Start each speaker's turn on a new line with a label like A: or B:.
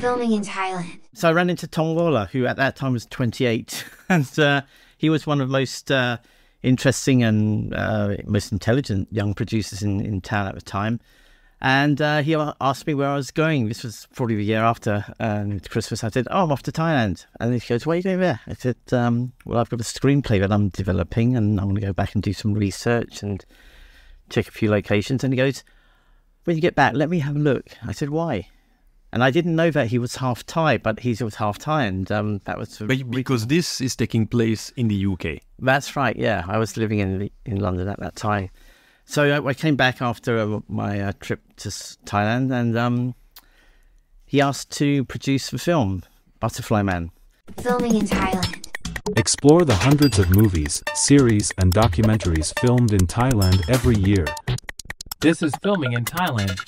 A: Filming in Thailand.
B: So I ran into Tom Waller, who at that time was 28, and uh, he was one of the most uh, interesting and uh, most intelligent young producers in, in town at the time. And uh, he asked me where I was going. This was probably the year after um, Christmas. I said, "Oh, I'm off to Thailand." And he goes, "Why are you going there?" I said, um, "Well, I've got a screenplay that I'm developing, and I'm going to go back and do some research and check a few locations." And he goes, "When you get back, let me have a look." I said, "Why?" And I didn't know that he was half Thai, but he was half Thai, and um, that was
C: but because this is taking place in the UK.
B: That's right. Yeah, I was living in in London at that time. So I, I came back after uh, my uh, trip to Thailand, and um, he asked to produce the film Butterfly Man.
A: Filming in Thailand.
D: Explore the hundreds of movies, series, and documentaries filmed in Thailand every year.
E: This is filming in Thailand.